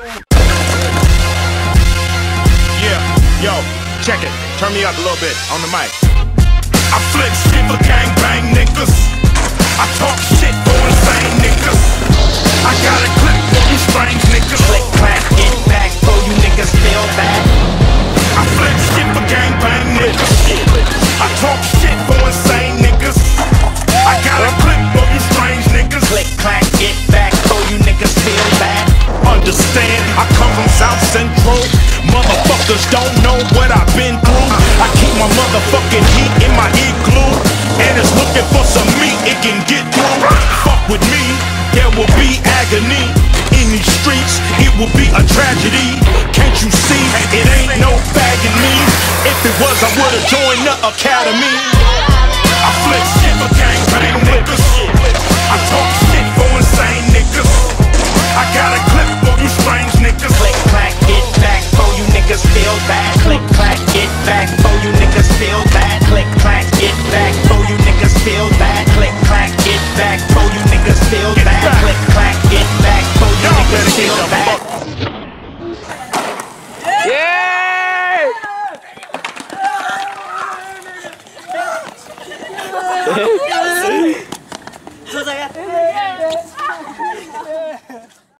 Yeah, yo, check it. Turn me up a little bit on the mic. I flip, skip a cat. From South Central. Motherfuckers don't know what I've been through. I keep my motherfucking heat in my igloo. And it's looking for some meat it can get through. Fuck with me, there will be agony. In these streets, it will be a tragedy. Can't you see? It ain't no bagging me. If it was, I would've joined the academy. left for you strange niggas. Click, clack, get back, for you niggas feel bad. Click, clack, get back, for you niggas feel bad. Click, clack, get back, for you niggas feel bad. Click, clack, get back, for you niggas feel bad. Click, clack, get back, for you niggas feel bad. Yeah!